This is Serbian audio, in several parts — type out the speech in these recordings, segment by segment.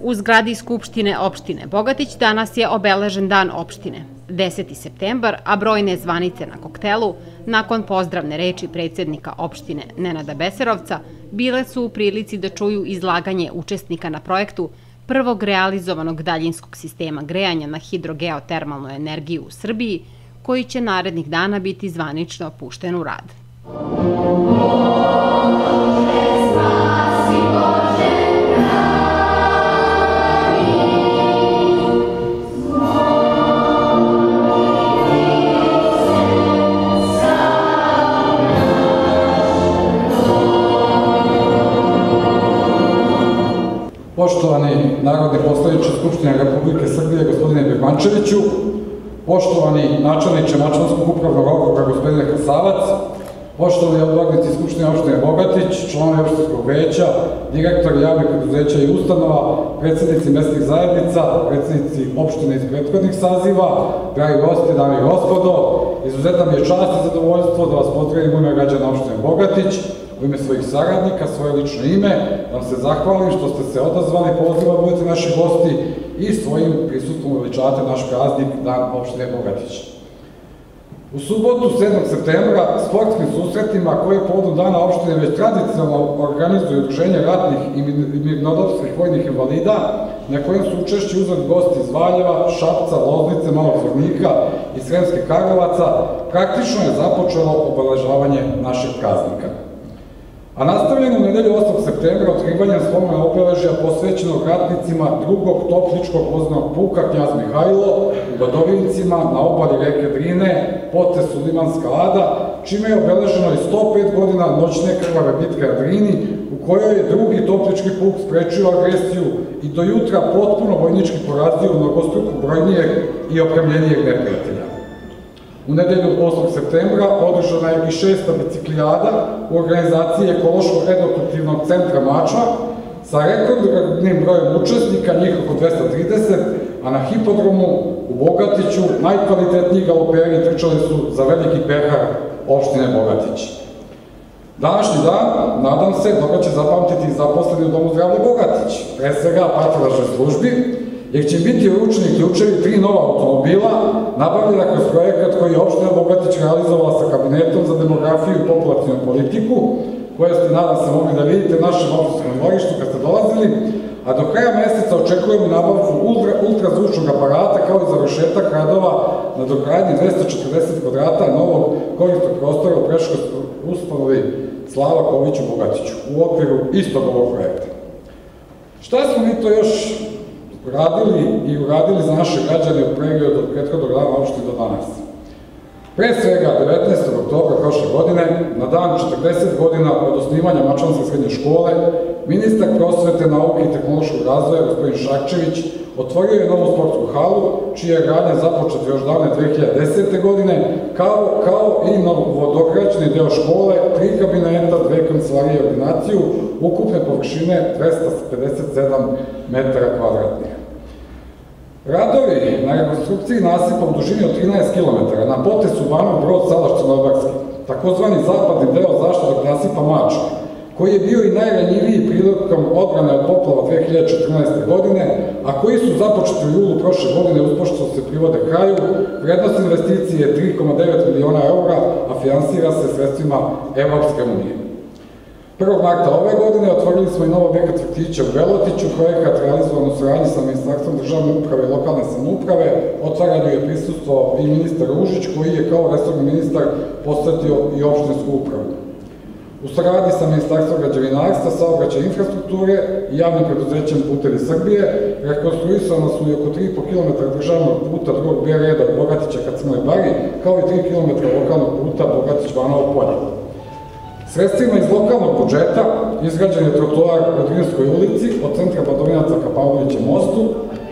U zgradi Skupštine opštine Bogatić danas je obeležen dan opštine, 10. septembar, a brojne zvanice na koktelu, nakon pozdravne reči predsednika opštine Nenada Beserovca, bile su u prilici da čuju izlaganje učesnika na projektu prvog realizovanog daljinskog sistema grejanja na hidrogeotermalnu energiju u Srbiji, koji će narednih dana biti zvanično pušten u rad. Poštovani narodni poslaniče Skupštine Republike Srbije, gospodine Birmančeviću, poštovani načelniče Mačvanskog upravnog okruga, gospodine Kasavac, poštovani odbornici Skupštine opštine Bogatić, članovi opštinskog veća, direktori javnih preduzeća i ustanova, predsednici mesnih zajednica, predsednici opštine iz prethodnih saziva, dragi gosti, dame i gospodo, izuzetno mi je čast i zadovoljstvo da vas pozdravim u ime građana opštine Bogatić, u ime svojih saradnika, svoje lično ime, vam se zahvalim što ste se odazvali poziva, budete naši gosti i svojim prisutnom uveličate naš praznik Dan opštine Bogatić. U subotu 7. septembra sportskim susretima koje povodom dana opštine već tradicionalno organizuju udruženje ratnih i mirnodopskih vojnih invalida, na kojem su učešći uzeli gosti iz Valjeva, Šapca, Loznice, Malog Zvornika i Sremske Karlovaca, praktično je započelo obeležavanje našeg praznika. A nastavljeno u nedelju 8. septembra otkrivanjem spomena obeležja posvećenog ratnicima drugog topličkog voznog puka Knjaz Mihajlo u Badovincima na obali reke Drine, pote Sulimanska Ada, čime je obeleženo i 105 godina noćne krvave bitke na Drini, u kojoj je drugi toplički puk sprečio agresiju i do jutra potpuno vojnički porazio mnogostruku brojnijeg i opremljenijeg neprijatelja. U nedelju 8. septembra održana je i šesta biciklijada u organizaciji Ekološko-eduktivnog centra Mačva sa rekordnim brojem učesnika, njih oko 230, a na hipodromu u Bogatiću najkvalitetniji galoperi trčali su za veliki pehar opštine Bogatić. Današnji dan, nadam se, dobro će zapamtiti zaposleni u Domu zdravlja Bogatić, pre svega patrovačnoj službi, jer će biti uručeni ključevi tri nova automobila, nabavljena kroz projekat koji je opština Bogatić realizovala sa kabinetom za demografiju i populacijnu politiku, koje ste, nadam se, mogli da vidite u našem opštinskom dvorištu kad ste dolazili, a do kraja meseca očekujemo nabavku ultra, ultrazvučnog aparata kao i završetak radova na dogradnji 240 kvadrata novog korisnog prostora u preškolskoj ustanovi Slava Ković u Bogatiću u okviru istog ovog projekta. Šta smo mi to još radili i uradili za naše građane u periodu od prethodnog dana opštine do danas. Pre svega, 19. oktobra prošle godine, na dan 40 godina od osnivanja Mačvanske srednje škole, ministar prosvete, nauke i tehnološkog razvoja, gospodin Šakčević, otvorio je novu sportsku halu, čija je gradnja započeta još davne 2010. godine, kao, kao i novodograđeni deo škole, tri kabineta, dve kancelarije i ordinaciju, ukupne površine 257 metara kvadratnih. Radovi na rekonstrukciji nasipa u dužini od 13 km na potesu Banov Brod Salašće Nobarski, takozvani zapadni deo zaštitog nasipa Mačka, koji je bio i najranjiviji prilikom odbrane od poplava 2014. godine, a koji su započeti u julu prošle godine uspošto se privode kraju, vrednost investicije je 3,9 miliona eura, a finansira se sredstvima Evropske unije. 1. marta ove godine otvorili smo i novo objekat vrtića u Belotiću, projekat realizovan u saradnji sa Ministarstvom državne uprave i lokalne samouprave, otvaranju je prisustvo i ministar Ružić, koji je kao resorni ministar posetio i opštinsku upravu. U saradnji sa Ministarstvom građevinarstva, saobraćaja infrastrukture i javnim preduzećem Putevi Srbije, rekonstruisano su i oko 3,5 km državnog puta drugog B reda Bogatića ka Crnoj Bari, kao i 3 km lokalnog puta Bogatić-Banovo polje. Sredstvima iz lokalnog budžeta izgrađen je trotoar u Drinskoj ulici od centra Badovinaca ka Pavlovićem mostu,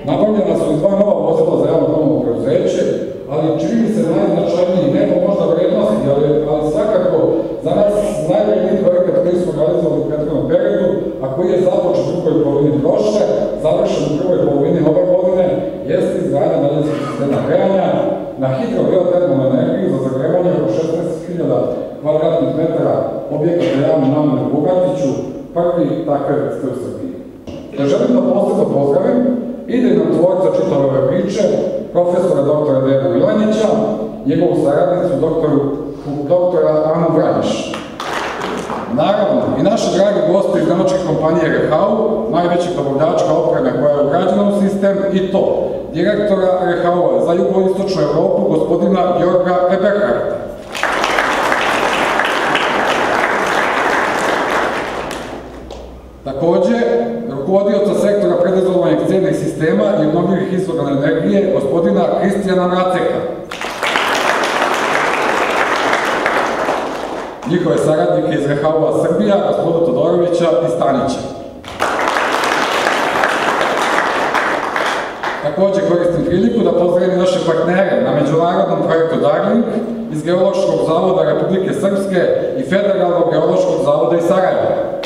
nabavljena su i dva nova vozila za javno komunalno preuzeće, ali čini se najznačajniji, nema možda vrednosti, ali, ali svakako za nas najvredniji projekat koji smo realizovali u prethodnom periodu, a koji je započet u drugoj polovini prošle, završen u prvoj polovini ove godine, jeste izgradnja daljinskog sistema grejanja na hidrogeotermalnu energiju za zagrevanje oko 16.000 kvadratnih metara objekata javne namene u Bogatiću, prvi takve vrste u Srbiji. Ja želim da posebno pozdravim i da nam tvorca čitave ove priče, profesora doktora Dejana Milanića, njegovu saradnicu doktoru, doktora Anu Vraniš. Naravno, i naše dragi goste iz nemačke kompanije Rehau, najveća dobavljačka opreme koja je ugrađena u sistem, i to direktora Rehaua za jugoistočnu Evropu, gospodina Jorga Eberharta. Takođe, rukovodioca sektora predizolovanih cenih sistema i obnovljivih izvora energije, gospodina Kristijana Naceka. Njihove saradnike iz Rehaua Srbija, gospoda Todorovića i Stanića. Takođe koristim priliku da pozdravim naše partnere na međunarodnom projektu Darling iz Geološkog zavoda Republike Srpske i Federalnog geološkog zavoda iz Sarajeva.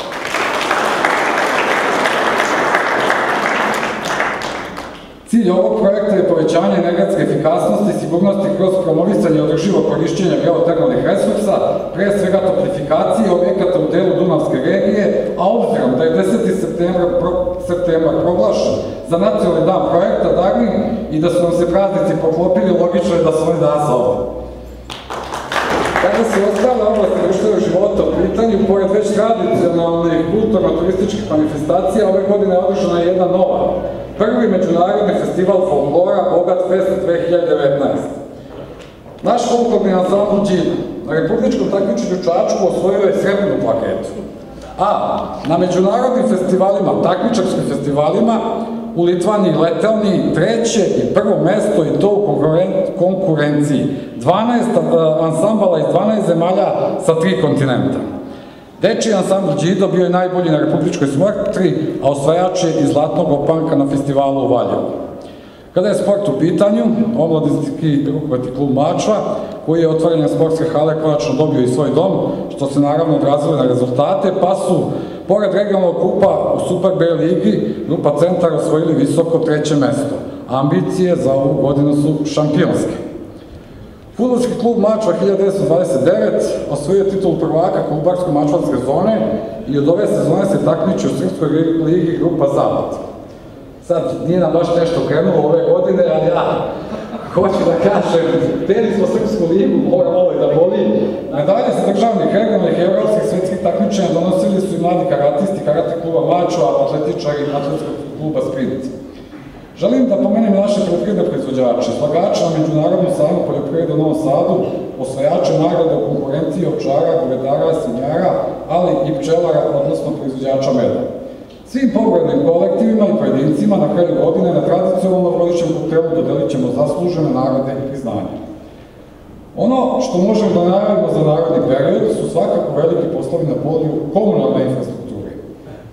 Cilj ovog projekta je povećanje energetske efikasnosti i sigurnosti kroz promovisanje održivog korišćenja geotermalnih resursa, pre svega toplifikacije objekata u delu Dunavske regije, a obzirom da je 10. septembra, pro, septembra proglašen za nacionalni dan projekta Darling i da su nam se praznici poklopili, logično je da su oni danas ovde. Kada se ostale oblasti društvenog života u pitanju, pored već tradicionalnih kulturno-turističkih manifestacija, ove godine je održana jedna nova, prvi međunarodni festival folklora Bogat Fest 2019. Naš folklorni ansambl Džina na republičkom takmičenju Čačku osvojio je srebrnu plaketu. A na međunarodnim festivalima, takmičarskim festivalima, u Litvani letelni treće i prvo mesto i to u konkurenciji. 12 ansambala iz 12 zemalja sa tri kontinenta. Deči ansambl Đido bio je najbolji na Republičkoj smrtri, a osvajač je iz Zlatnog opanka na festivalu u Valjevu. Kada je sport u pitanju, omladinski rukovati klub Mačva, koji je otvorenje sportske hale konačno dobio i svoj dom, što se naravno odrazilo na rezultate, pa su, pored regionalnog kupa u Super B ligi, grupa Centar osvojili visoko treće mesto. Ambicije za ovu godinu su šampionske. Futbolski klub Mačva 1929 osvojio titul prvaka klubarsko-mačvanske zone i od ove sezone se takmiči u Srpskoj ligi grupa Zapad. Sad, nije nam baš nešto krenulo ove godine, ali ja hoću da kažem, teli smo Srpsku ligu, mora ovo da boli. Nadalje sa državnih, regionalnih, evropskih, svetskih takmičenja donosili su i mladi karatisti, karate kluba Mačva, atletičari i atletskog kluba Sprint. Želim da pomenem naše poljoprivredne proizvođače, slagače na Međunarodnom sajmu poljoprivrede u Novom Sadu, osvajače nagrade u konkurenciji ovčara, govedara, svinjara, ali i pčelara, odnosno proizvođača meda. Svim poglednim kolektivima i pojedincima na kraju godine na tradicionalnom godišnjem koktelu dodelit ćemo zaslužene nagrade i priznanje. Ono što možemo da najavimo za narodni period su svakako veliki poslovi na polju komunalne infrastrukture.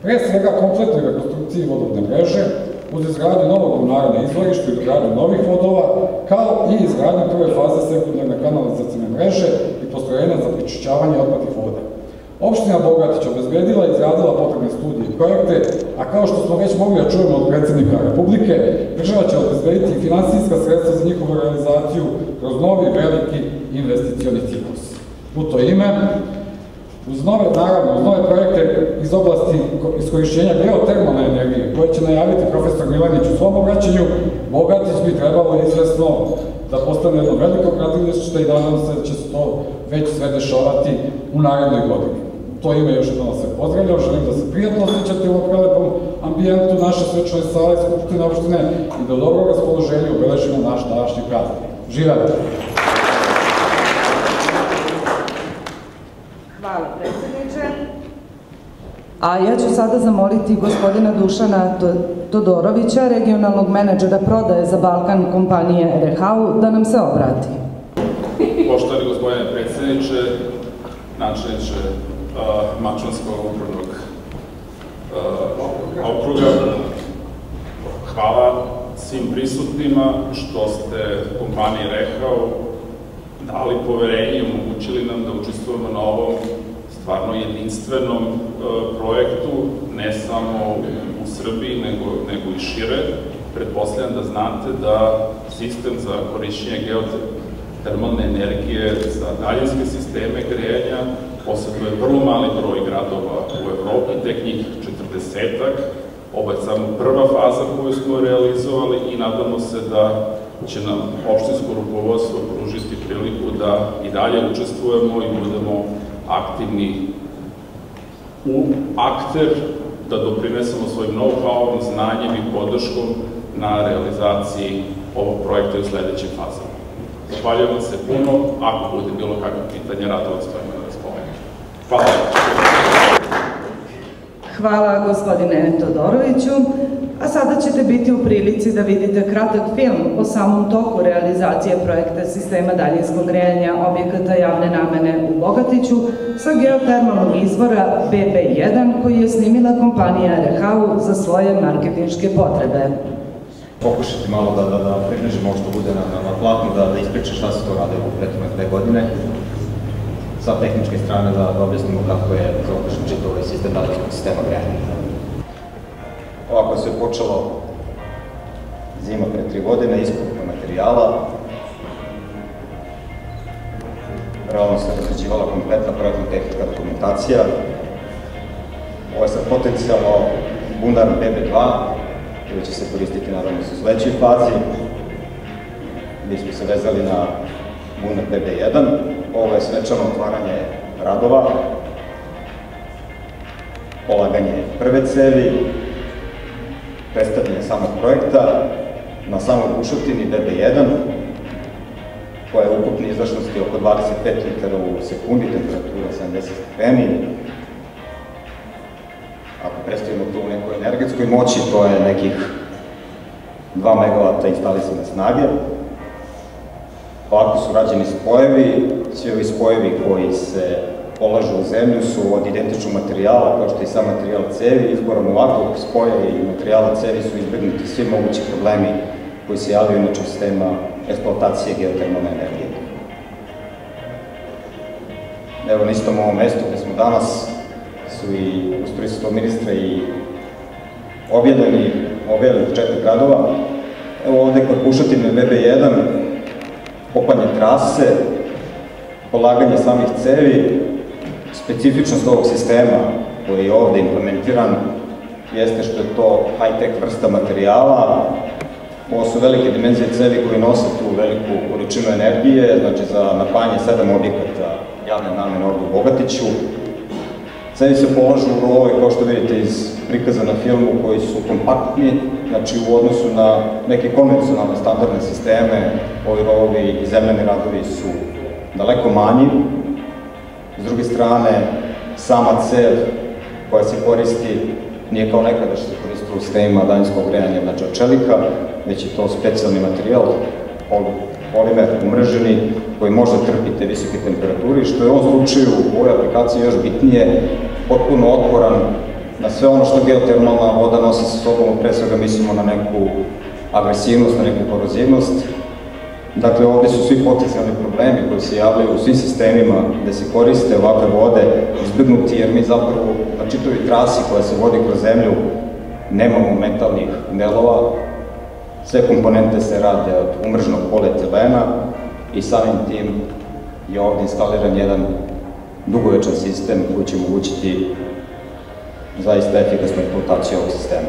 Pre svega kompletnoj rekonstrukciji vodovne mreže, uz izgradnju novog komunalne izvorišta i dogradnju novih vodova, kao i izgradnju prve faze sekundarne kanalizacijne mreže i postrojenja za pričišćavanje otpadnih voda. Opština Bogatić obezbedila i izradila potrebne studije i projekte, a kao što smo već mogli da čujemo od predsednika Republike, država će obezbediti finansijska sredstva za njihovu realizaciju kroz novi veliki investicioni ciklus. U to ime, uz nove, naravno, uz nove projekte iz oblasti iskorišćenja geotermalne energije, koje će najaviti profesor Milanić u svom obraćanju, Bogatić bi trebalo izvesno da postane jedno veliko gradilište i nadam se da će se to već sve dešavati u narednoj godini to ime još jednom se pozdravljam, želim da se prijatno osjećate u ovom prelepom ambijentu naše svečane sale Skupštine opštine i da dobro raspoloženju obeležimo naš današnji praznik. Živete! Hvala predsjedniče. A ja ću sada zamoliti gospodina Dušana Todorovića, regionalnog menadžera prodaje za Balkan kompanije Rehau, da nam se obrati. Poštovani gospodine predsjedniče, načelniče Mačvanskog upravnog okruga. Hvala svim prisutnima što ste kompaniji Rehao dali poverenje i omogućili nam da učestvujemo na ovom stvarno jedinstvenom projektu, ne samo u Srbiji, nego, nego i šire. Pretpostavljam da znate da sistem za korišćenje geotermalne energije za daljinske sisteme grejanja posetuje vrlo mali broj gradova u Evropi, tek njih 40-ak, Ovo je samo prva faza koju smo realizovali i nadamo se da će nam opštinsko rukovodstvo pružiti priliku da i dalje učestvujemo i budemo aktivni u akter, da doprinesemo svojim know-howom, znanjem i podrškom na realizaciji ovog projekta u sledećim fazama. Zahvaljujem se puno, ako bude bilo kakve pitanje, rado vam. Hvala. Hvala gospodine Todoroviću. A sada ćete biti u prilici da vidite kratak film o samom toku realizacije projekta sistema daljinskog grejanja objekata javne namene u Bogatiću sa geotermalnog izvora BB1 koji je snimila kompanija Rehau za svoje marketinške potrebe. Pokušati malo da, da, da približimo ovo što bude na, platnu, da, da šta se to rade u prethodne dve godine. Sa tehničke strane da, da objasnimo kako je zaokrušen čitav ovaj sistem daljinskog sistema grejanja. Ovako se počelo zima pre tri godine, isporuka materijala. Realno se razređivala kompletna projektna tehnika dokumentacija. Ovo je sad potencijalno bundar BB2, koji će se koristiti naravno u sledećoj fazi. Mi smo se vezali na bundar BB1. Ovo je svečano otvaranje radova, polaganje prve cevi, predstavljanje samog projekta na samoj bušotini BB1, koja je ukupne izdašnosti oko 25 litara u sekundi, temperatura 70 stepeni. Ako predstavimo to u nekoj energetskoj moći, to je nekih 2 MW instalisane snage. Ovako su rađeni spojevi, svi ovi spojevi koji se polažu u zemlju su od identičnog materijala, kao što i sam materijal cevi. Izborom ovakvog spoja i materijala cevi su izbjegnuti svi mogući problemi koji se javljaju u sistema eksploatacije geotermalne energije. Evo na istom ovom mestu gde smo danas su i ustrojstvo ministra i objedani, objavljeni četiri gradova. Evo ovde kod Bušatine BB1, kopanje trase, polaganje samih cevi, specifičnost ovog sistema koji je ovde implementiran jeste što je to high-tech vrsta materijala. Ovo su velike dimenzije cevi koji nose tu veliku količinu energije, znači za napajanje sedam objekata javne namene ovde u Bogatiću. Cevi se polažu u rovove, kao što vidite iz prikaza na filmu, koji su kompaktni, znači u odnosu na neke konvencionalne standardne sisteme, ovi rovovi i zemljani radovi su daleko manji, S druge strane, sama cev koja se koristi nije kao nekada što se koristilo u sistemima daljinskog grejanja, od čelika, već je to specijalni materijal, polimer umreženi, koji može trpiti te visoke temperaturi, što je ovom slučaju u ovoj aplikaciji još bitnije, potpuno otporan na sve ono što geotermalna voda nosi sa sobom, pre svega mislimo na neku agresivnost, na neku korozivnost, Dakle, ovde su svi potencijalni problemi koji se javljaju u svim sistemima gde se koriste ovakve vode izbjegnuti, jer mi zapravo na čitovi trasi koja se vodi kroz zemlju nemamo metalnih delova, sve komponente se rade od umržnog polietilena i samim tim je ovde instaliran jedan dugovečan sistem koji će omogućiti zaista efikasnu eksploataciju ovog sistema.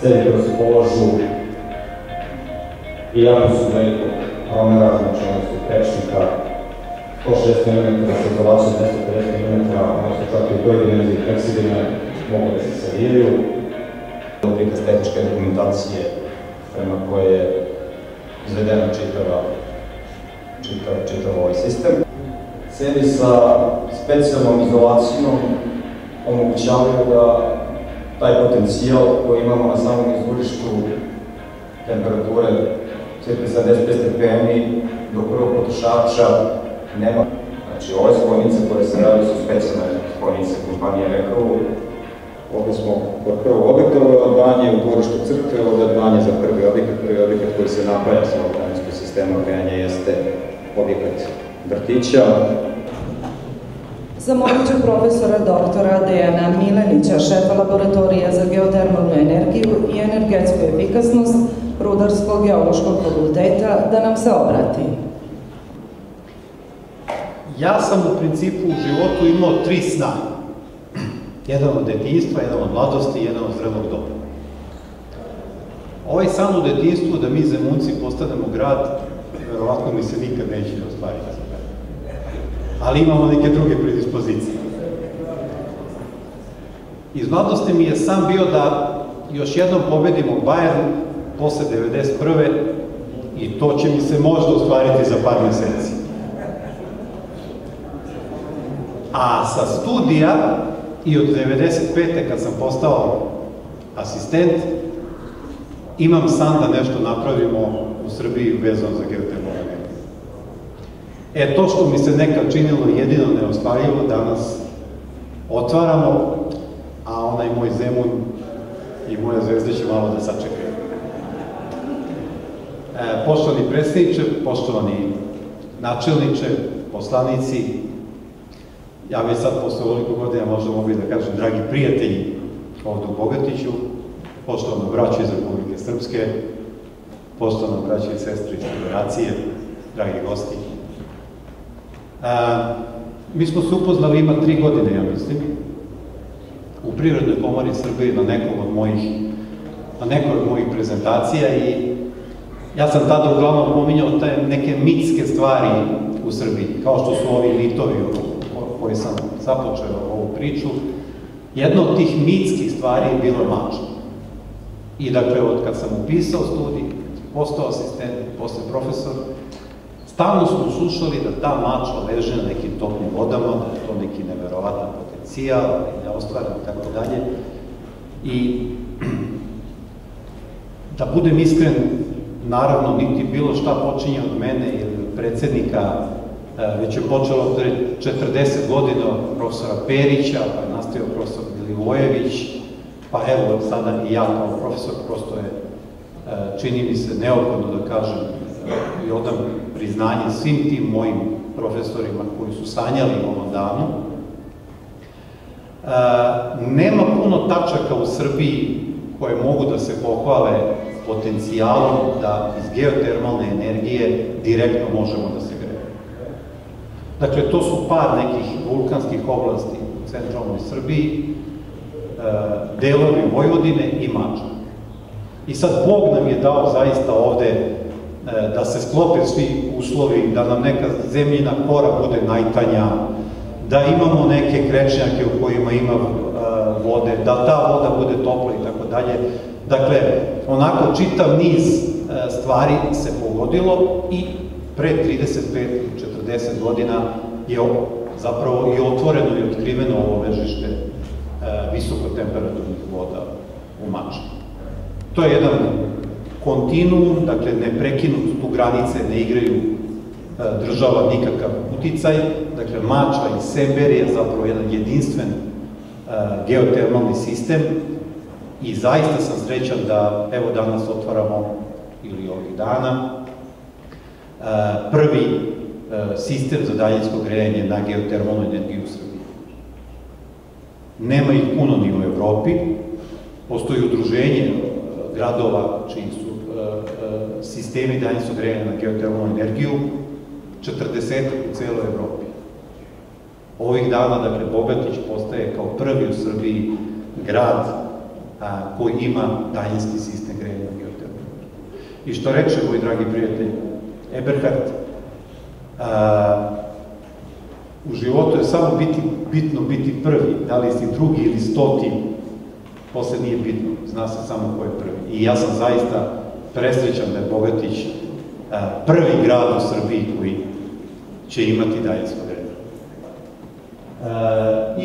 Cevi koje se položu i jako su znači one su pečnika, 160 mm sa izolacijom 250 mm, one su čak i u toj dimenziji fleksibilne, mogu da se serviraju. Prikaz tehničke dokumentacije prema koje je izvedena čitava, čitav, čitav ovaj sistem. Cevi sa specijalnom izolacijom omogućavaju da taj potencijal koji imamo na samom izvorištu temperature cirka 75 stepeni do prvog potrošača nema. Znači, ove spojnice koje se radi su specijalne spojnice kompanije Rekao. Ovde smo kod prvog objekta, ovo je odvanje u dvorištu crkve, ovde je odvanje za prvi objekat, prvi objekat koji se napaja sa organijskog sistema grejanja jeste objekat vrtića. Zamolit ću profesora doktora Dejana Milenića, šefa laboratorija za geotermalnu energiju i energetsku efikasnost Rudarsko-geološkog fakulteta da nam se obrati. Ja sam u principu u životu imao tri sna. Jedan od detinjstva, jedan od mladosti, jedan od zrelog doba. Ovaj san u detinjstvu da mi zemunci postanemo grad, verovatno mi se nikad neće ostvariti. Ali imamo neke druge predispozicije. Iz mladosti mi je sam bio da još jednom pobedimo Bayern posle 91. i to će mi se možda ostvariti za par meseci. A sa studija i od 95. kad sam postao asistent, imam san da nešto napravimo u Srbiji vezano za geotermalnu E, to što mi se nekad činilo jedino neostvarljivo, danas otvaramo, a onaj moj Zemun i moja zvezda će malo da sačekaju. E, poštovani predsedniče, poštovani načelniče, poslanici, ja već sad posle ovoliko godina možda mogu da kažem dragi prijatelji ovde u Bogatiću, poštovano braće iz Republike Srpske, poštovano braće i sestre iz Federacije, dragi gosti. Mi smo se upoznali ima tri godine, ja mislim, u Privrednoj komori Srbije na nekom od mojih, na nekoj od mojih prezentacija i ja sam tada uglavnom pominjao te neke mitske stvari u Srbiji, kao što su ovi litovi koji sam započeo ovu priču. Jedna od tih mitskih stvari je bila mača. I dakle, od kad sam upisao studij, postao asistent, posle profesor, stalno smo slušali da ta mača leže na nekim topnim vodama, da je to neki neverovatan potencijal, je neostvaren i tako dalje. I da budem iskren, naravno, niti bilo šta počinje od mene ili od predsednika, e, već je počelo pre 40 godina od profesora Perića, pa je nastavio profesor Milivojević, pa evo sada i ja kao profesor, prosto je, e, čini mi se neophodno da kažem i odam priznanje svim tim mojim profesorima koji su sanjali ovom danu. E, nema puno tačaka u Srbiji koje mogu da se pohvale potencijalom da iz geotermalne energije direktno možemo da se grejemo. Dakle, to su par nekih vulkanskih oblasti u centralnoj Srbiji, e, delovi Vojvodine i Mača. I sad Bog nam je dao zaista ovde da se sklope svi uslovi, da nam neka zemljina kora bude najtanja, da imamo neke krečnjake u kojima ima e, vode, da ta voda bude topla i tako dalje. Dakle, onako čitav niz e, stvari se pogodilo i pre 35 i 40 godina je zapravo i otvoreno i otkriveno ovo ležište visokotemperaturnih voda u Maču. To je jedan kontinuum, dakle ne prekinut tu granice, ne igraju e, država nikakav uticaj, dakle Mača i Sember je zapravo jedan jedinstven e, geotermalni sistem i zaista sam srećan da evo danas otvaramo ili ovih dana e, prvi sistem za daljinsko grejanje na geotermalnu energiju u Srbiji. Nema ih puno ni u Evropi, postoji udruženje gradova čiji su sistemi daljinskog grejanja na geotermalnu energiju, 40 u celoj Evropi. Ovih dana, dakle, Bogatić postaje kao prvi u Srbiji grad a, koji ima daljinski sistem grejanja na geotermalnu energiju. I što reče moj dragi prijatelj Eberhard, a, u životu je samo biti, bitno biti prvi, da li si drugi ili stoti, posle nije bitno, zna se samo ko je prvi. I ja sam zaista presrećan da je Bogatić prvi grad u Srbiji koji će imati daljinsko grejanje.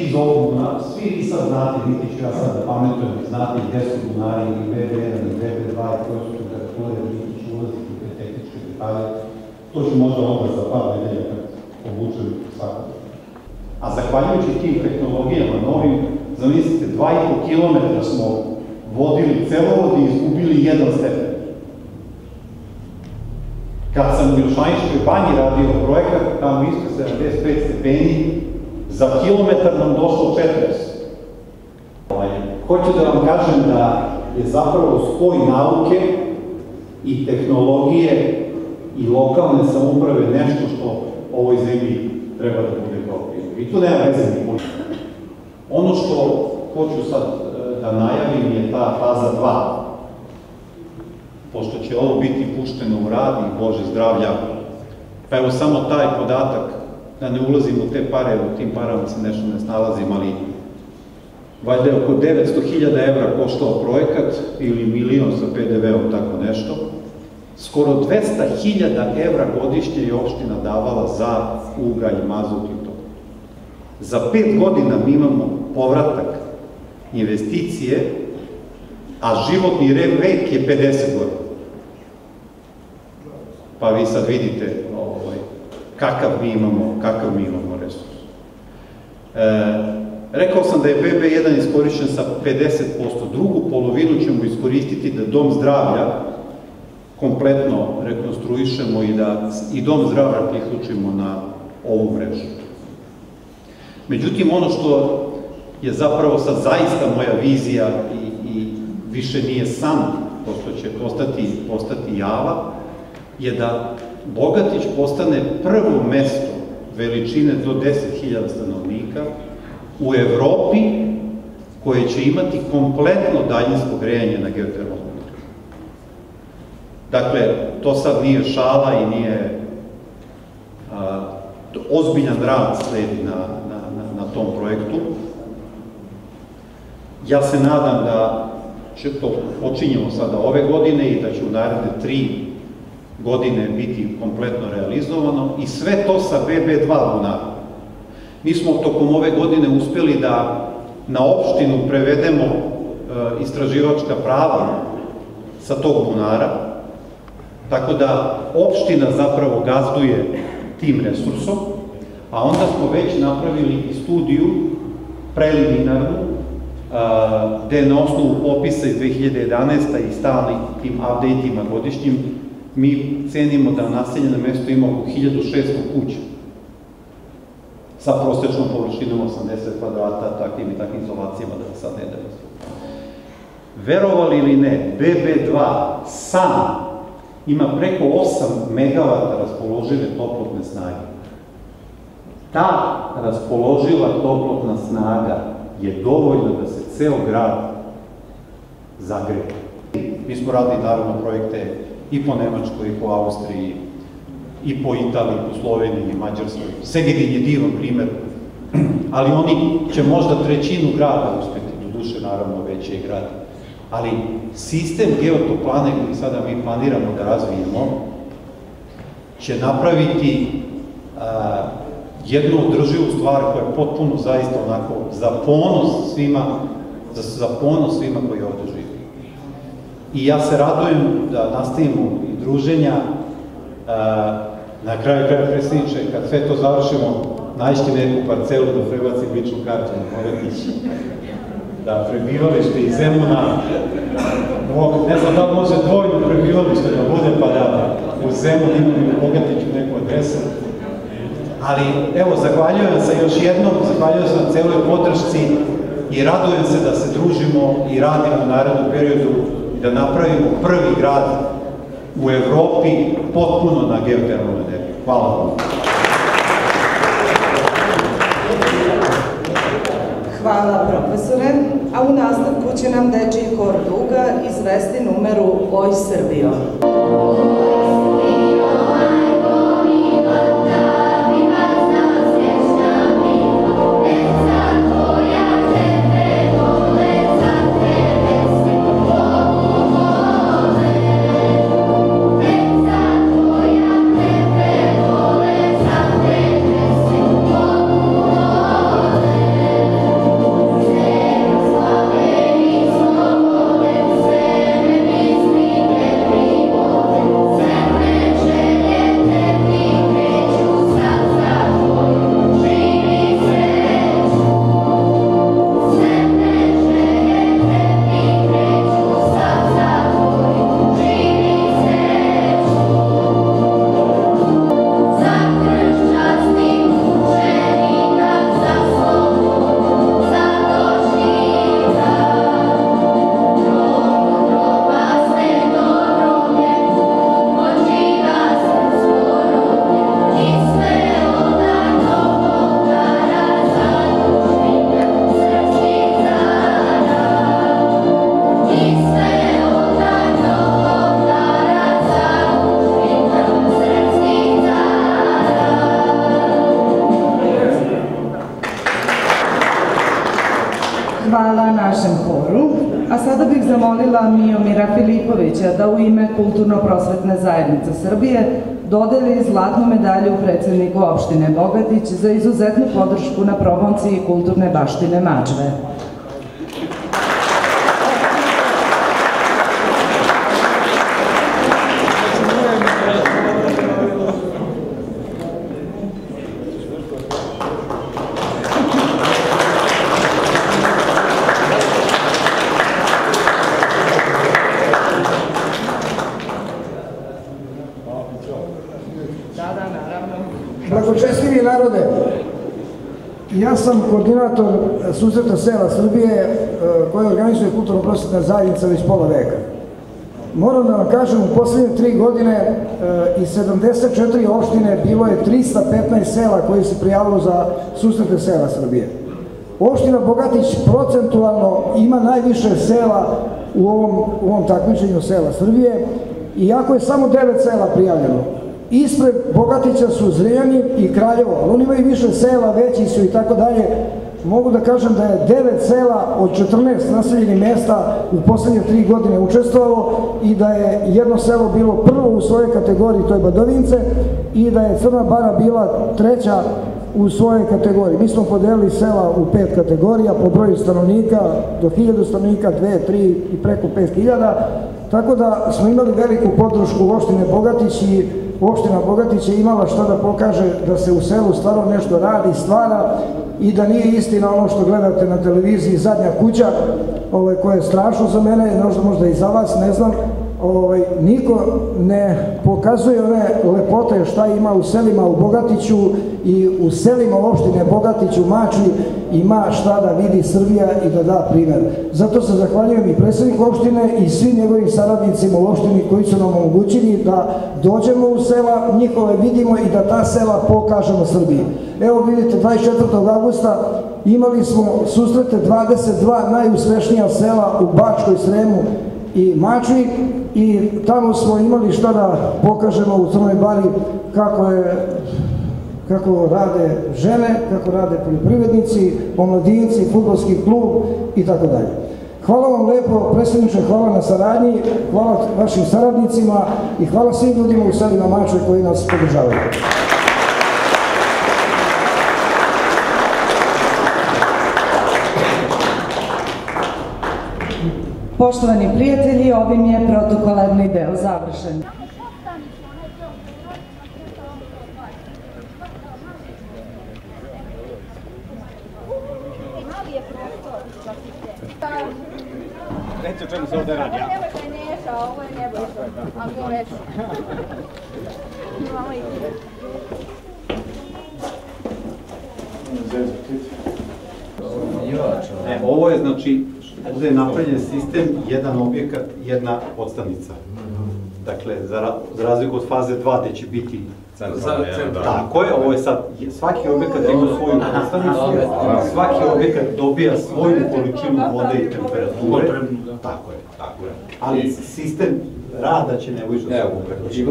Iz ovog, svi vi sad znate, niti ću ja sad da pametujem, znate gde su bunari i BB1 i BB2 i koje su temperature, niti ću ulaziti u te tehničke detalje. To ću možda onda za par nedelja kad obučem svakog. A zahvaljujući tim tehnologijama novim, zamislite, 2,5 km smo vodili celovod i izgubili jedan stepen. Kad sam u Ilšaničkoj banji radio projekat, tamo isto 75 stepeni, za kilometar nam došlo 40. Ovaj, hoću da vam kažem da je zapravo spoj nauke i tehnologije i lokalne samouprave nešto što ovoj zemlji treba da bude kao. I tu nema veze ni Ono što hoću sad e, da najavim je ta faza 2. Pošto će ovo biti pušteno u rad i Bože zdravlja, pa evo samo taj podatak, da ne ulazim u te pare, u tim parama se nešto ne snalazim, ali valjda je oko 900.000 evra koštao projekat ili milion sa PDV-om, tako nešto. Skoro 200.000 evra godišnje je opština davala za ugalj, mazut i to. Za pet godina mi imamo povratak investicije, a životni vek je 50 godina. Pa vi sad vidite ovaj, kakav mi imamo, kakav mi imamo resurs. E, rekao sam da je BB1 iskorišćen sa 50%, drugu polovinu ćemo iskoristiti da dom zdravlja kompletno rekonstruišemo i da i dom zdravlja priključimo na ovu mrežu. Međutim, ono što je zapravo sad zaista moja vizija i, više nije san, pošto će postati, postati java, je da Bogatić postane prvo mesto veličine do 10.000 stanovnika u Evropi koje će imati kompletno daljinsko grejanje na geotermalnom Dakle, to sad nije šala i nije a, ozbiljan rad sledi na, na, na, na tom projektu. Ja se nadam da će to počinjemo sada ove godine i da će u naredne tri godine biti kompletno realizovano i sve to sa BB2 bunarom. Mi smo tokom ove godine uspeli da na opštinu prevedemo e, istraživačka prava sa tog bunara, tako da opština zapravo gazduje tim resursom, a onda smo već napravili studiju preliminarnu, gde na osnovu popisa iz 2011. i stalni tim update-ima godišnjim, mi cenimo da naseljeno mesto ima oko 1600 kuća sa prosečnom površinom 80 kvadrata, takvim i takvim izolacijama, da sad ne daju. Verovali ili ne, BB2 sam ima preko 8 megavata raspoložive toplotne snage. Ta raspoloživa toplotna snaga je dovoljna da se ceo grad zagreje. Mi smo radili naravno projekte i po Nemačkoj, i po Austriji, i po Italiji, po Sloveniji, i Mađarskoj. Segedin je divan primer, ali oni će možda trećinu grada uspeti, do duše naravno veće je grad. Ali sistem geotoplane koji sada mi planiramo da razvijemo će napraviti jednu održivu stvar koja je potpuno zaista onako za ponos svima, za, za ponos svima koji ovde živi. I ja se radujem da nastavimo i druženja, a, na kraju kraja predsjedniče, kad sve to završimo, naćete neku parcelu da prebacim ličnu kartu na Bogatić, da prebivalište iz Zemuna, ne znam da može dvojno prebivalište da bude, pa da u Zemun imam i u Bogatiću neku adresu, Ali, evo, zahvaljujem se još jednom, zahvaljujem se na celoj podršci i radujem se da se družimo i radimo u narednom periodu da napravimo prvi grad u Evropi potpuno na geotermalnu energiju. Hvala vam. Hvala profesore, a u nastavku će nam Dečiji hor Duga izvesti numeru Oj Srbijo. Thank zamolila Miomira Filipovića da u ime Kulturno-prosvetne zajednice Srbije dodeli zlatnu medalju predsedniku opštine Bogatić za izuzetnu podršku na promociji kulturne baštine Mačve. Ja sam koordinator susreta sela Srbije e, koje organizuje kulturno-prosvetna zajednica već pola veka. Moram da vam kažem, u poslednje tri godine e, i 74 opštine bilo je 315 sela koji se prijavilo za susrete sela Srbije. Opština Bogatić procentualno ima najviše sela u ovom, u ovom takmičenju sela Srbije, iako je samo devet sela prijavljeno. Ispred Bogatića su Zrenjanin i Kraljevo, ali oni imaju više sela, veći su i tako dalje. Mogu da kažem da je devet sela od 14 naseljenih mesta u poslednje tri godine učestvovalo i da je jedno selo bilo prvo u svojoj kategoriji, to je Badovince, i da je Crna Bara bila treća u svojoj kategoriji. Mi smo podelili sela u pet kategorija po broju stanovnika, do 1000 stanovnika, 2, 3 i preko 5000, tako da smo imali veliku podršku opštine Bogatić i opština Bogatić je imala šta da pokaže da se u selu stvarno nešto radi, stvara i da nije istina ono što gledate na televiziji zadnja kuća, ovaj, je strašno za mene, možda i za vas, ne znam, ovaj, niko ne pokazuje one lepote šta ima u selima u Bogatiću i u selima opštine Bogatić u Mači ima šta da vidi Srbija i da da primer. Zato se zahvaljujem i predsednik opštine i svim njegovim saradnicima u opštini koji su nam omogućili da dođemo u sela, njihove vidimo i da ta sela pokažemo Srbiji. Evo vidite, 24. augusta imali smo susrete 22 najuspešnija sela u Bačkoj Sremu i Mačvi i tamo smo imali šta da pokažemo u Crnoj Bari kako je kako rade žene, kako rade poljoprivrednici, omladinci, futbolski klub i tako dalje. Hvala vam lepo, predsjedniče, hvala na saradnji, hvala vašim saradnicima i hvala svim ljudima u selima Mačve koji nas podržavaju. Poštovani prijatelji, ovim je protokolarni deo završen. Reci o čemu se ovde radi, ja? Nemoj se neša, ovo je nebojno. A go reći. Imamo i E, ovo je znači, ovde je napravljen sistem, jedan objekat, jedna podstavnica. Dakle, za, ra- za razliku od faze 2 gde će biti Centralno, jedan, da. Tako je, ovo je sad, svaki objekat ima svoju podstavnicu, svaki objekat dobija svoju količinu vode i temperature. Tako je, tako je. Ali sistem rada će Evo, Sobobrać. i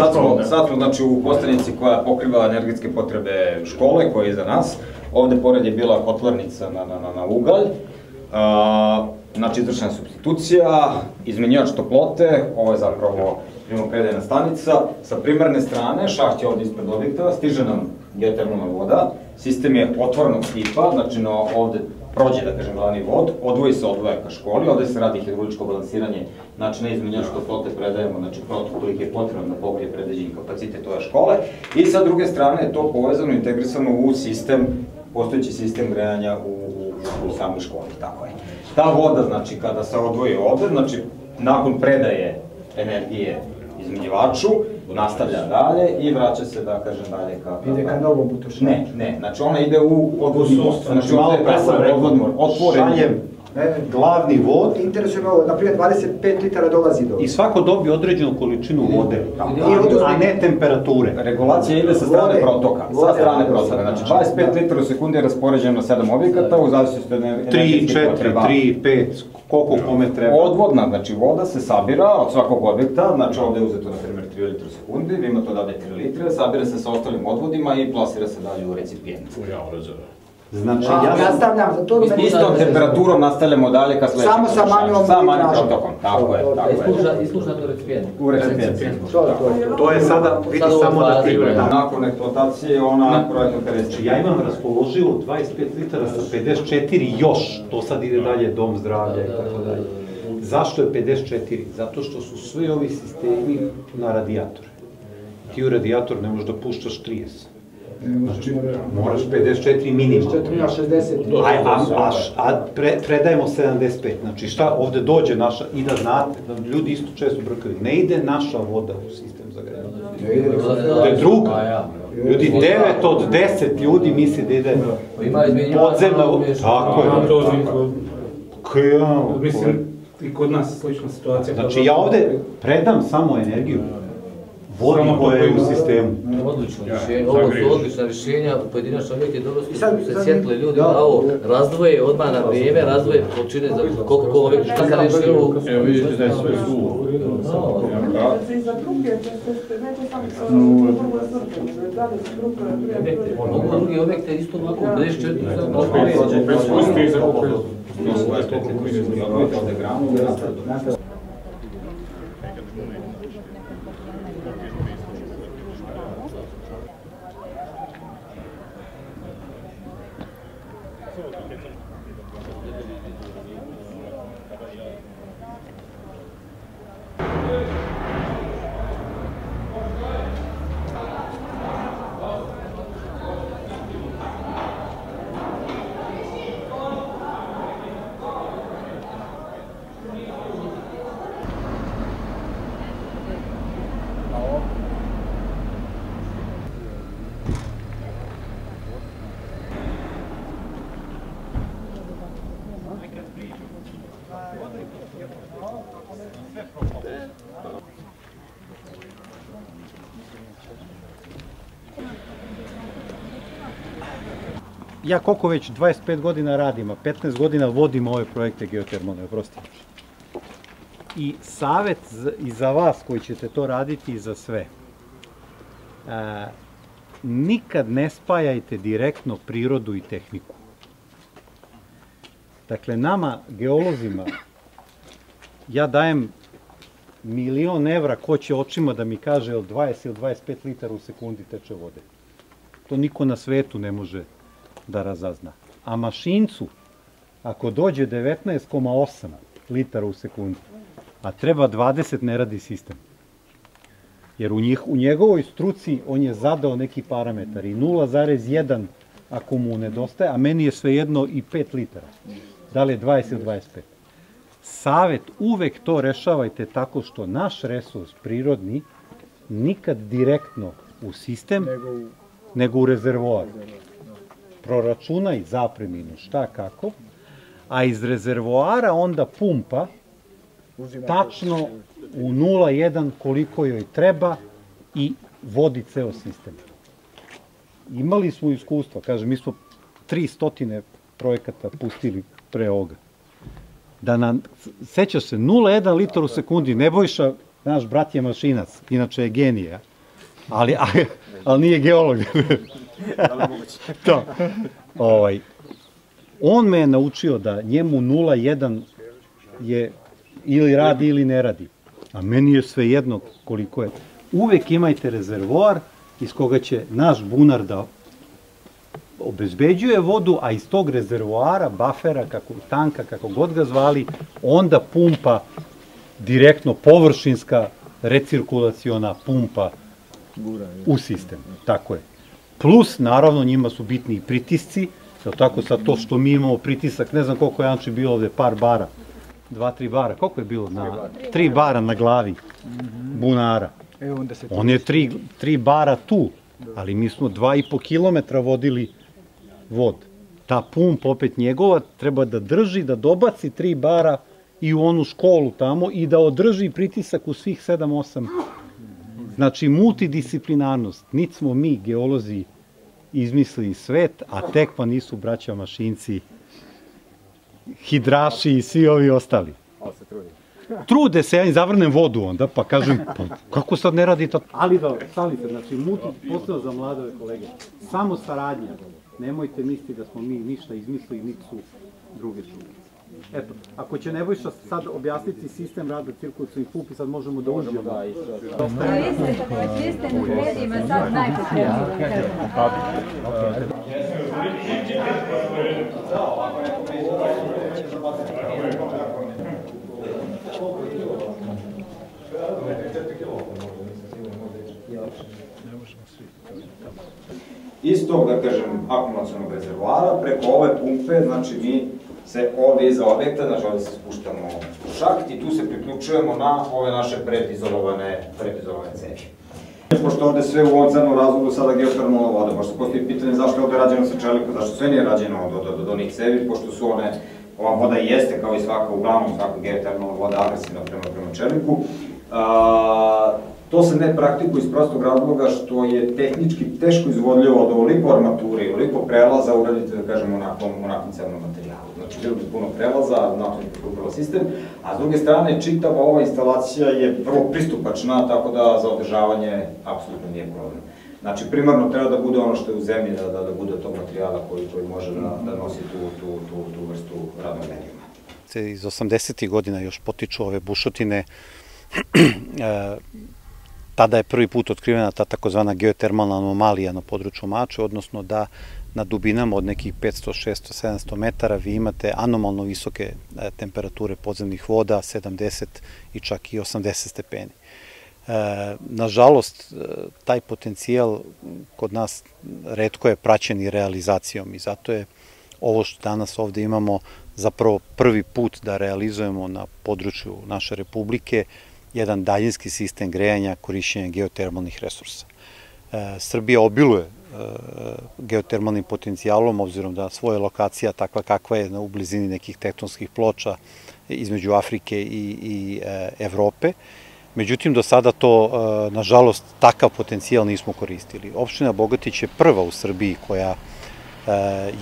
sad smo, sad smo znači, u postavnici koja pokriva energetske potrebe škole, koja je iza nas. Ovde pored je bila kotlarnica na, na, na, na ugalj. A, znači, izvršena substitucija, izmenjivač toplote, ovo je zapravo primopredajna stanica. Sa primarne strane, šaht je ovde ispred objekta, stiže nam geotermalna voda. Sistem je otvornog tipa, znači no, ovde prođe, da kažem, glavni vod, odvoji se odvoja ka školi, ovde se radi hidrauličko balansiranje, znači na izmenjač toplote predajemo, znači protok koliki je potrebno da pokrije predviđeni kapacitet ove škole i sa druge strane je to povezano, integrisano u sistem, postojeći sistem grejanja u, u, samoj školi, tako je. Ta voda, znači, kada se odvoji ovde, znači, nakon predaje energije izmenjivaču, nastavlja dalje i vraća se, da kažem, dalje ka... Ide ka novom butušanu. Ne, ne, znači ona ide u odvodni most, znači malo ovde je pre sam rekao, odvodni most, otvoren. šaljem glavni vod Interesuje me ovo, na primjer 25 litara dolazi do... i svako dobije određenu količinu vode, oduzme- a ne temperature. Regulacija ide sa strane Vode. protoka, sa Vode. strane protoka, znači 25 litara u sekundi je raspoređeno na 7 objekata, u zavisnosti od 3, energetskih 4, potreba. 3, 5, koliko kome treba. Odvodna, znači voda se sabira od svakog objekta, znači ovde je uzeto na primjer 3 litra u sekundi, vi imate odavde 3 litre, sabira se sa ostalim odvodima i plasira se dalje u recipijent. Znači, A, ja nastavljam za to. Istom temperaturom nastavljamo dalje ka sledećem. Samo sa manjom Sa manjim protokom, tako je, tako je. Ispušta, ispušta to recipijent. U recipijentu. To, je sada, vidi samo da pribredam. Nakon eksploatacije ona projektno 50. Znači, ja imam raspoloživo 25 litara sa 54 još, to sad ide dalje dom zdravlja i tako dalje. Zašto je 54? Zato što su svi ovi sistemi na radijatore. Ti u radijator ne možeš da puštaš 30. Znači, moraš 54 minimum. 4 na 60. A, a, a, a pre, predajemo 75. Znači šta ovde dođe naša, i da znate, da ljudi isto često brkaju, ne ide naša voda u sistem za grejanje. To je druga. A ja. Ljudi, 9 od 10 ljudi misli da ide podzemna voda. Tako je. Kao, mislim, i kod nas slična situacija. Znači ja ovde predam samo energiju. Vodi koja je u sistemu. Odlično rješenje, ovo su odlična rješenja, pojedinačno objekti dobro su se sjetili ljudi da. da ovo razdvoje odmah na vrijeme, razdvoje počine za koliko ko objekt, šta se reši ovo? Evo vidite da je sve suvo. Mogu drugi objekte isto ovako, bez četiri, sad Bez pusti za koliko Ja koliko već 25 godina radim, a 15 godina vodim ove projekte geotermalne, oprosti. I savet i za vas koji ćete to raditi i za sve. E, nikad ne spajajte direktno prirodu i tehniku. Dakle, nama, geolozima, ja dajem milion evra ko će očima da mi kaže od 20 ili 25 litara u sekundi teče vode. To niko na svetu ne može da razazna. A mašincu, ako dođe 19,8 litara u sekundi, a treba 20, ne radi sistem. Jer u, njih, u njegovoj struci on je zadao neki parametar i 0,1 ako mu nedostaje, a meni je svejedno i 5 litara. Da li je 20 ili 25. Savet, uvek to rešavajte tako što naš resurs prirodni nikad direktno u sistem, nego u, nego u rezervoar proračunaj zapreminu šta kako, a iz rezervoara onda pumpa tačno u 0,1 koliko joj treba i vodi ceo sistem. Imali smo iskustva, kažem, mi smo 300 projekata pustili pre ovoga. Da nam, sećaš se, 0,1 litar u sekundi, Nebojša, naš brat je mašinac, inače je genija, ali, ali, ali nije geolog. to. Ovaj, on me je naučio da njemu 0,1 je ili radi ili ne radi. A meni je sve jedno koliko je. Uvek imajte rezervoar iz koga će naš bunar da obezbeđuje vodu, a iz tog rezervoara, bafera, kako, tanka, kako god ga zvali, onda pumpa direktno površinska recirkulaciona pumpa u sistem. Tako je. Plus, naravno, njima su bitni i pritisci, je tako sad to što mi imamo pritisak, ne znam koliko je Anči bilo ovde, par bara, dva, tri bara, koliko je bilo? Na, tri bara na glavi bunara. E, On je tri, tri bara tu, ali mi smo dva i po kilometra vodili vod. Ta pumpa opet njegova treba da drži, da dobaci tri bara i u onu školu tamo i da održi pritisak u svih 7-8. Znači, multidisciplinarnost. Nit smo mi, geolozi, izmislili svet, a tek pa nisu braća mašinci, hidraši i svi ovi ostali. Trude se, ja im zavrnem vodu onda, pa kažem, pa kako sad ne radi to? Ali da, stali se, znači, multi, posao za mladove kolege, samo saradnja, Nemojte misliti da smo mi ništa izmislili, niti su druge čuli. Eto, ako će Nebojša sad objasniti sistem rada cirkulacijnih pumpi, sad možemo da uđemo. Da, Vi ste na medijima sad najpotrebniji. iz tog, da kažem, akumulacionog rezervoara, preko ove pumpe, znači mi se ovde iza objekta, znači ovde se spuštamo u šakt i tu se priključujemo na ove naše predizolovane, predizolovane cevi. Pošto ovde sve u ovom crnom razlogu sada geotermalna voda, pošto postoji pitanje zašto je ovde rađeno sa čelikom, zašto sve nije rađeno do, do, do onih cevi, pošto su one, ova voda jeste kao i svaka, uglavnom svaka geotermalna voda agresivna prema, prema čeliku. A, To se ne praktikuje iz prostog razloga što je tehnički teško izvodljivo od ovoliko armature i ovoliko prelaza uraditi, da kažemo, onakvom, onakvom celnom materijalu. Znači, bilo bi puno prelaza, napraviti upravo sistem, a s druge strane, čitava ova instalacija je vrlo pristupačna, tako da za održavanje apsolutno nije problem. Znači, primarno treba da bude ono što je u zemlji, da, da, da bude tog materijala koji, koji može da, da nosi tu, tu, tu, tu vrstu radnog medijuma. Iz 80. godina još potiču ove bušotine tada je prvi put otkrivena ta takozvana geotermalna anomalija na području Mače, odnosno da na dubinama od nekih 500, 600, 700 metara vi imate anomalno visoke e, temperature podzemnih voda, 70 i čak i 80 stepeni. E, nažalost, e, taj potencijal kod nas redko je praćen i realizacijom i zato je ovo što danas ovde imamo zapravo prvi put da realizujemo na području naše republike jedan daljinski sistem grejanja korišćenja geotermalnih resursa. Srbija obiluje geotermalnim potencijalom, obzirom da svoja lokacija takva kakva je u blizini nekih tektonskih ploča između Afrike i, i e, Evrope. Međutim, do sada to, e, nažalost, takav potencijal nismo koristili. Opština Bogatić je prva u Srbiji koja e,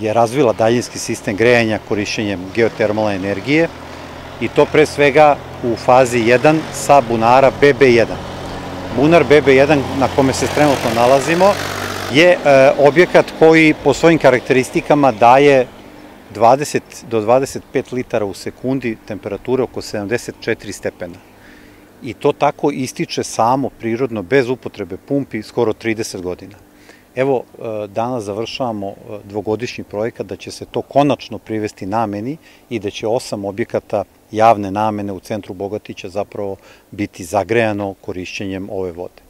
je razvila daljinski sistem grejanja korišćenjem geotermalne energije i to pre svega u fazi 1 sa bunara BB1. Bunar BB1 na kome se trenutno nalazimo je e, objekat koji po svojim karakteristikama daje 20 do 25 litara u sekundi temperature oko 74 stepena. I to tako ističe samo prirodno bez upotrebe pumpi skoro 30 godina. Evo, e, danas završavamo e, dvogodišnji projekat da će se to konačno privesti nameni i da će osam objekata javne namene u centru Bogatića zapravo biti zagrejano korišćenjem ove vode.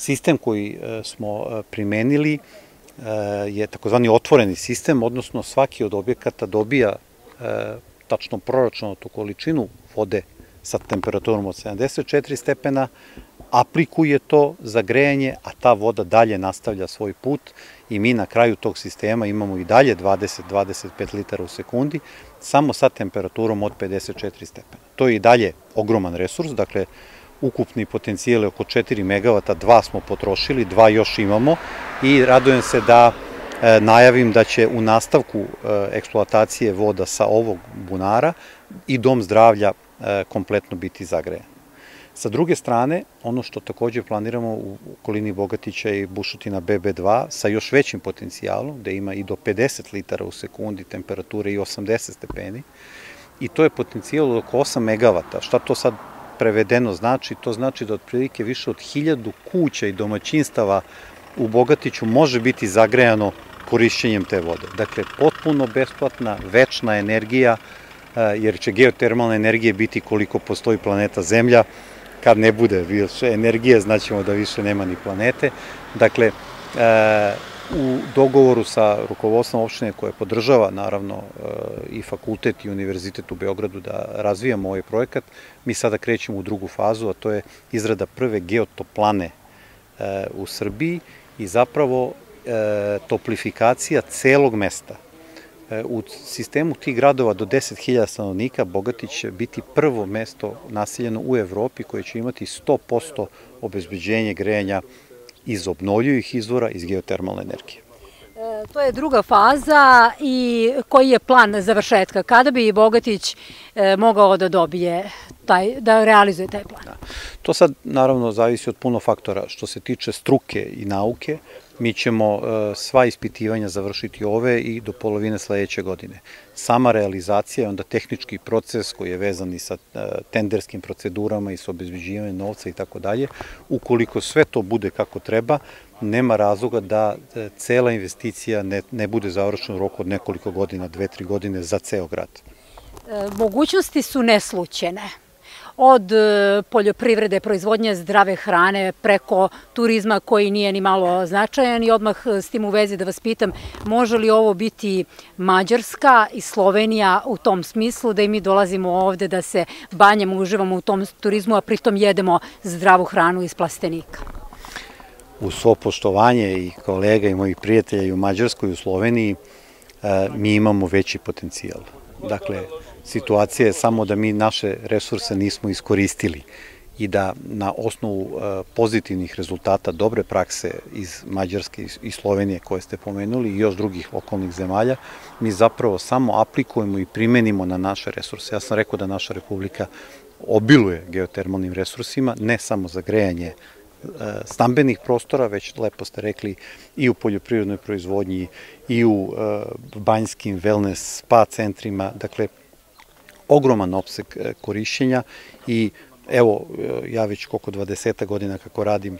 Sistem koji e, smo primenili je takozvani otvoreni sistem, odnosno svaki od objekata dobija tačno proračunatu količinu vode sa temperaturom od 74 stepena, aplikuje to za grejanje, a ta voda dalje nastavlja svoj put i mi na kraju tog sistema imamo i dalje 20-25 litara u sekundi, samo sa temperaturom od 54 stepena. To je i dalje ogroman resurs, dakle, ukupni potencijal je oko 4 MW, dva smo potrošili, dva još imamo i radujem se da e, najavim da će u nastavku e, eksploatacije voda sa ovog bunara i dom zdravlja e, kompletno biti zagrejan. Sa druge strane, ono što takođe planiramo u okolini Bogatića i bušotina BB2 sa još većim potencijalom, gde ima i do 50 litara u sekundi temperature i 80 stepeni, i to je potencijal od oko 8 megavata. Šta to sad prevedeno znači? To znači da otprilike više od 1000 kuća i domaćinstava u Bogatiću može biti zagrejano korišćenjem te vode. Dakle, potpuno besplatna, večna energija, eh, jer će geotermalna energija biti koliko postoji planeta Zemlja, kad ne bude više energije, znaćemo da više nema ni planete. Dakle, e, u dogovoru sa rukovodstvom opštine koje podržava naravno e, i fakultet i univerzitet u Beogradu da razvijamo ovaj projekat, mi sada krećemo u drugu fazu, a to je izrada prve geotoplane e, u Srbiji i zapravo toplifikacija celog mesta. U sistemu tih gradova do 10.000 stanovnika Bogatić će biti prvo mesto naseljeno u Evropi koje će imati 100% obezbeđenje grejanja iz obnovljivih izvora, iz geotermalne energije. To je druga faza i koji je plan završetka? Kada bi Bogatić e, mogao da dobije taj, da realizuje taj plan? Da. To sad naravno zavisi od puno faktora. Što se tiče struke i nauke, mi ćemo e, sva ispitivanja završiti ove i do polovine sledeće godine. Sama realizacija je onda tehnički proces koji je vezan i sa e, tenderskim procedurama i sa obezbeđivanjem novca i tako dalje. Ukoliko sve to bude kako treba, nema razloga da e, cela investicija ne, ne bude završena u roku od nekoliko godina, dve, tri godine za ceo grad. Mogućnosti su neslučene od e, poljoprivrede, proizvodnje zdrave hrane, preko turizma koji nije ni malo značajan i odmah e, s tim u vezi da vas pitam, može li ovo biti Mađarska i Slovenija u tom smislu da i mi dolazimo ovde da se banjamo, uživamo u tom turizmu, a pritom jedemo zdravu hranu iz plastenika? U svo poštovanje i kolega i mojih prijatelja i u Mađarskoj i u Sloveniji e, mi imamo veći potencijal. Dakle, situacija je samo da mi naše resurse nismo iskoristili i da na osnovu e, pozitivnih rezultata dobre prakse iz Mađarske i Slovenije koje ste pomenuli i još drugih okolnih zemalja, mi zapravo samo aplikujemo i primenimo na naše resurse. Ja sam rekao da naša republika obiluje geotermalnim resursima, ne samo za grejanje stambenih prostora, već lepo ste rekli i u poljoprivrednoj proizvodnji i u e, banjskim wellness spa centrima, dakle ogroman opseg e, korišćenja i evo, e, ja već koliko 20 godina kako radim,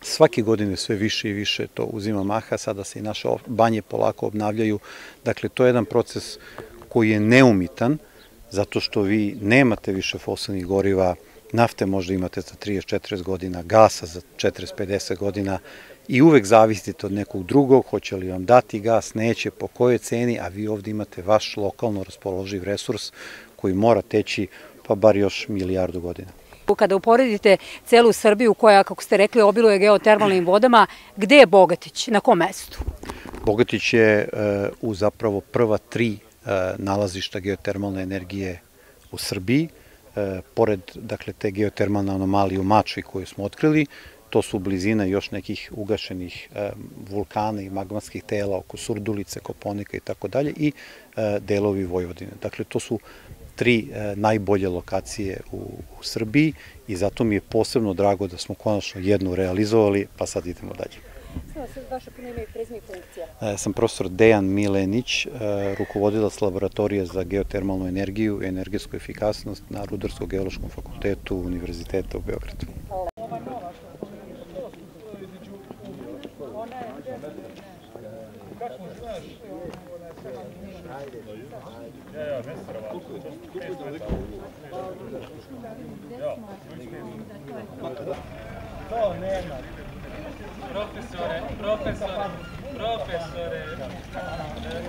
svake godine sve više i više to uzima maha, sada se i naše banje polako obnavljaju, dakle to je jedan proces koji je neumitan, zato što vi nemate više fosilnih goriva, nafte možda imate za 30-40 godina, gasa za 40-50 godina i uvek zavisite od nekog drugog, hoće li vam dati gas, neće, po kojoj ceni, a vi ovde imate vaš lokalno raspoloživ resurs koji mora teći pa bar još milijardu godina. Kada uporedite celu Srbiju koja, kako ste rekli, obiluje geotermalnim vodama, gde je Bogatić, na kom mestu? Bogatić je u zapravo prva tri nalazišta geotermalne energije u Srbiji, pored dakle, te geotermalne anomalije u Mačvi koju smo otkrili, to su blizina još nekih ugašenih vulkana i magmatskih tela oko Surdulice, Koponika i tako dalje i delovi Vojvodine. Dakle, to su tri najbolje lokacije u, u Srbiji i zato mi je posebno drago da smo konačno jednu realizovali, pa sad idemo dalje. Vaše puno ime i? Ja sam profesor Dejan Milenić, rukovodilac laboratorije za geotermalnu energiju i energetsku efikasnost na Rudarsko-geološkom fakultetu Univerziteta u Beogradu. To nema. Profesore, profesore, profesore.